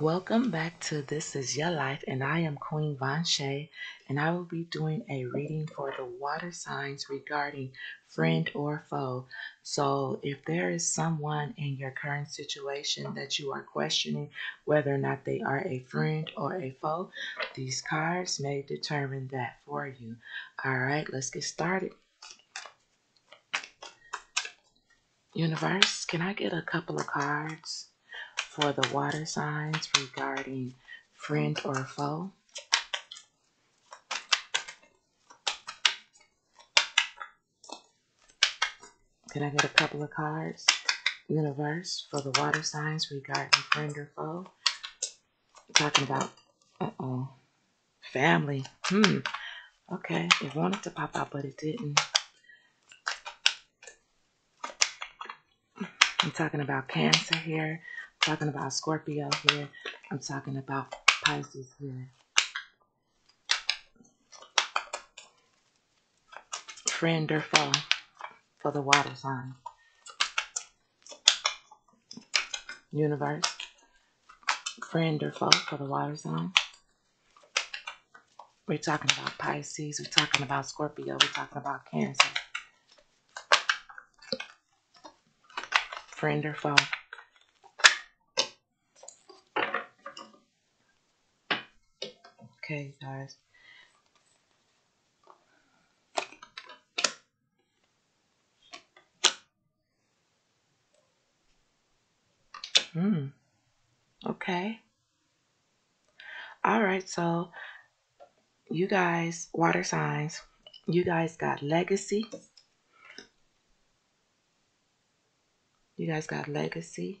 Welcome back to This Is Your Life, and I am Queen VonShay, and I will be doing a reading for the water signs regarding friend or foe. So, if there is someone in your current situation that you are questioning whether or not they are a friend or a foe, these cards may determine that for you. All right, let's get started. Universe, can I get a couple of cards? For the water signs regarding friend or foe. Can I get a couple of cards? Universe for the water signs regarding friend or foe. talking about, uh-oh, family. Hmm. Okay, it wanted to pop out, but it didn't. I'm talking about Cancer here talking about Scorpio here. I'm talking about Pisces here. Friend or foe for the water sign. Universe. Friend or foe for the water sign. We're talking about Pisces. We're talking about Scorpio. We're talking about Cancer. Friend or foe. Okay, guys. Hmm. Okay. All right, so you guys, water signs, you guys got legacy. You guys got legacy.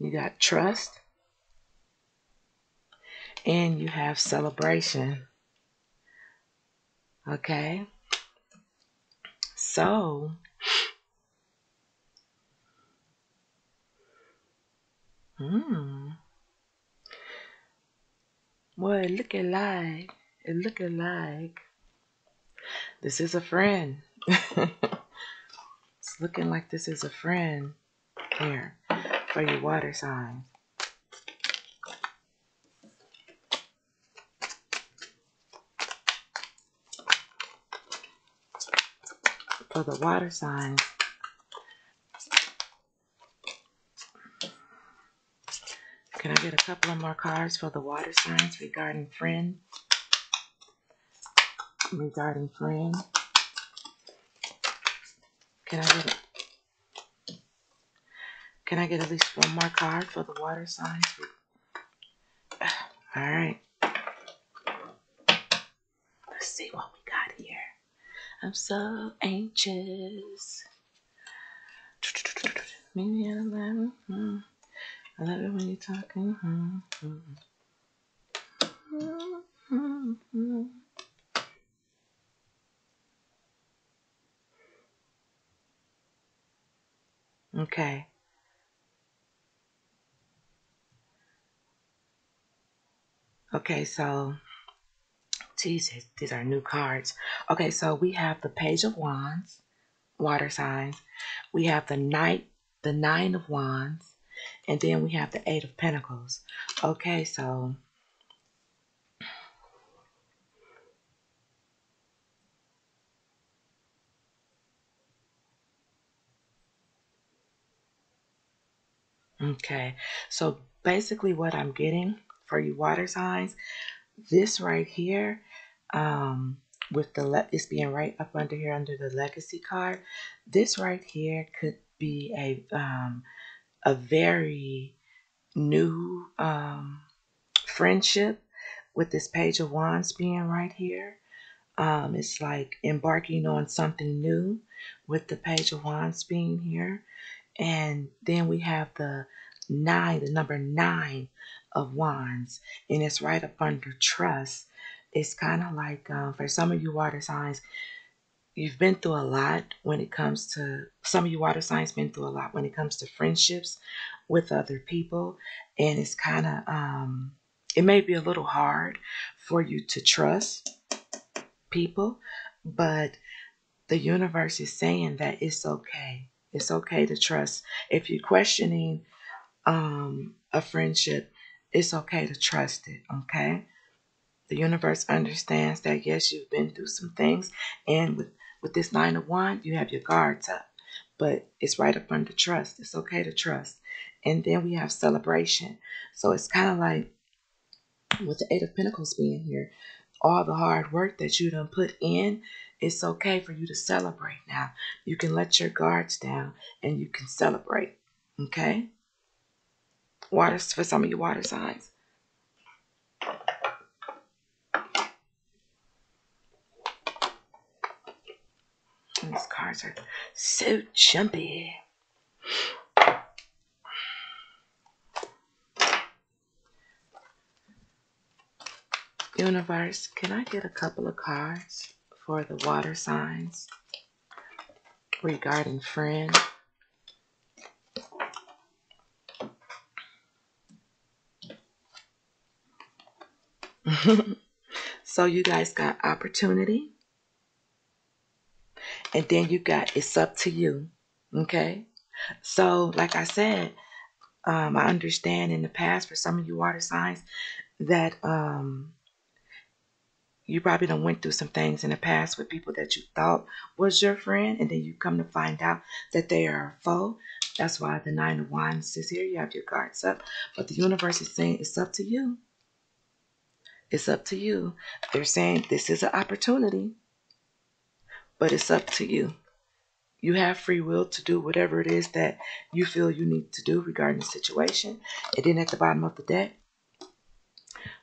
You got trust and you have celebration. Okay? So, hmm. Well, it looking like, it looking like this is a friend. it's looking like this is a friend here for your water signs. For the water signs. Can I get a couple of more cards for the water signs regarding friend? Regarding friend. Can I get a, Can I get at least one more card for the water signs? All right. Let's see what we. I'm so anxious. Maybe it. Mm-hmm. I love it when you're talking. Mm-hmm. Okay. Okay, so these, these are new cards. Okay, so we have the Page of Wands, water signs. We have the Knight, the Nine of Wands, and then we have the Eight of Pentacles. Okay, so Okay, so basically what I'm getting for you water signs, this right here um, with the le- it's being right up under here under the legacy card. This right here could be a um, a very new um, friendship with this page of wands being right here. Um, it's like embarking on something new with the page of wands being here. And then we have the nine, the number nine of wands, and it's right up under trust it's kind of like um, for some of you water signs, you've been through a lot when it comes to some of you water signs been through a lot when it comes to friendships with other people, and it's kind of um, it may be a little hard for you to trust people, but the universe is saying that it's okay. It's okay to trust. If you're questioning um, a friendship, it's okay to trust it, okay? The universe understands that yes, you've been through some things, and with with this nine of wands, you have your guards up, but it's right up under trust. It's okay to trust, and then we have celebration. So it's kind of like with the eight of pentacles being here, all the hard work that you done put in, it's okay for you to celebrate now. You can let your guards down and you can celebrate. Okay? Waters for some of your water signs. These cards are so jumpy. Universe, can I get a couple of cards for the water signs regarding friend? so you guys got opportunity and then you got it's up to you. Okay. So, like I said, um, I understand in the past for some of you water signs that um, you probably done went through some things in the past with people that you thought was your friend, and then you come to find out that they are a foe. That's why the nine of wands is here. You have your guards up, but the universe is saying it's up to you. It's up to you. They're saying this is an opportunity but it's up to you. You have free will to do whatever it is that you feel you need to do regarding the situation. And then at the bottom of the deck,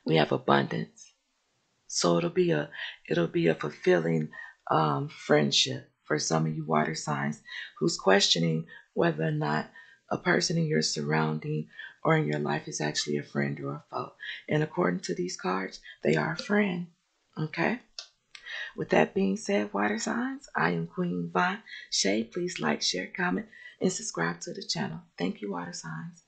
we have abundance. So it'll be a it'll be a fulfilling um, friendship for some of you water signs who's questioning whether or not a person in your surrounding or in your life is actually a friend or a foe. And according to these cards, they are a friend. Okay? With that being said, water signs, I am Queen Von Shay. Please like, share, comment, and subscribe to the channel. Thank you, water signs.